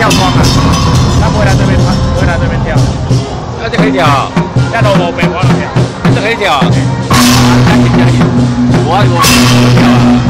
跳窗啊！他不会来这边，不会来这边跳。那就可以跳，那都无被我来跳，还是可以跳。我我我跳啊。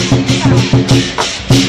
Thank you.